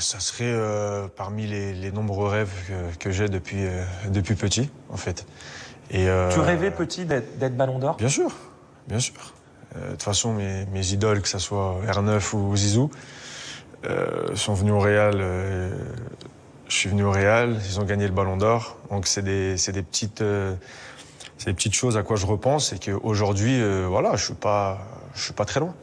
Ah, ça serait euh, parmi les, nombreux rêves que, j'ai depuis, euh, depuis petit, en fait. Et, euh, tu rêvais petit d'être ballon d'or? Bien sûr, bien sûr. De toute façon, mes, idoles, que ce soit R9 ou Zizou, sont venus au Real. je suis venu au Real, ils ont gagné le ballon d'or. Donc c'est des, des, petites, des petites choses à quoi je repense et qu'aujourd'hui, voilà, je ne suis, suis pas très loin.